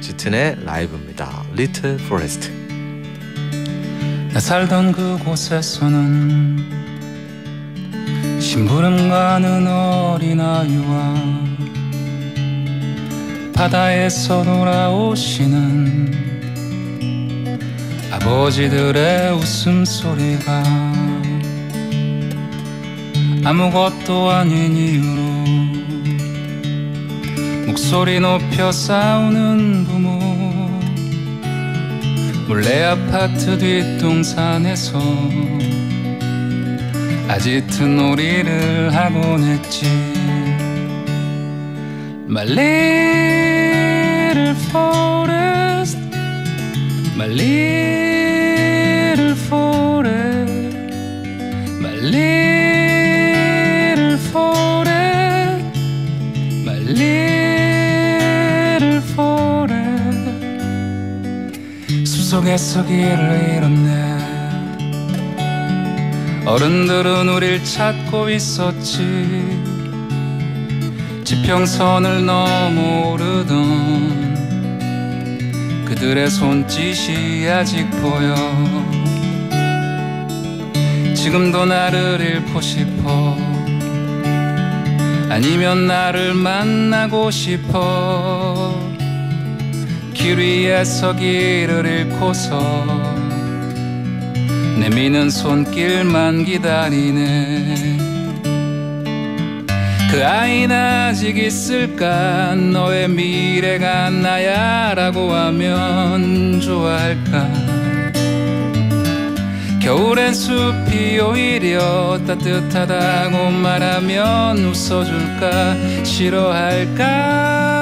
짙은의 라이브입니다. Little Forest. 나 살던 그곳에서는 심부름 가는 어린아이와 바다에서 돌아오시는 아버지들의 웃음소리가 아무것도 아닌 이유로 목소리 높여 싸우는 부모. 몰래 아파트 뒷동산에서 아지트 놀이를 하곤 했지. My little forest My little 속에서 길을 잃었네. 어른들은 우릴 찾고 있었지. 지평선을 넘어 오르던 그들의 손짓이 아직 보여. 지금도 나를 잃고 싶어. 아니면 나를 만나고 싶어 길 위에서 길을 잃고서 내미는 손길만 기다리네. 그 아이는 아직 있을까? 너의 미래가 나야 라고 하면 좋아할까? 겨울엔 숲이 오히려 따뜻하다고 말하면 웃어줄까? 싫어할까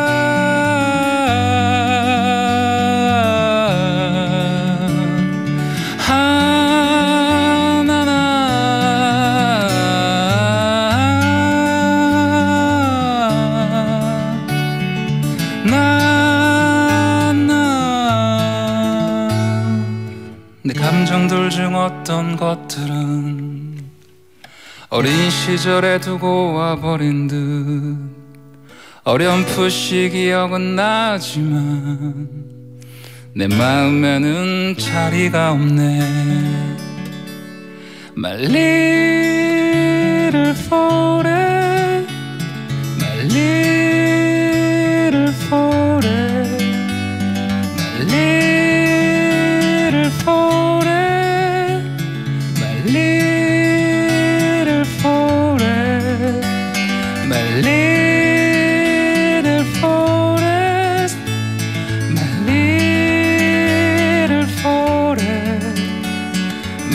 내 감정들 중 어떤 것들은 어린 시절에 두고 와버린 듯 어렴풋이 기억은 나지만 내 마음에는 자리가 없네. My little forest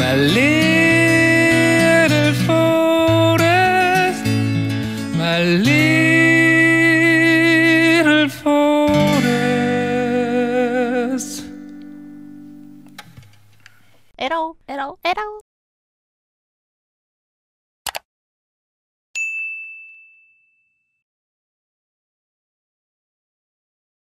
my little forest, my little forest. At all, at all, at all.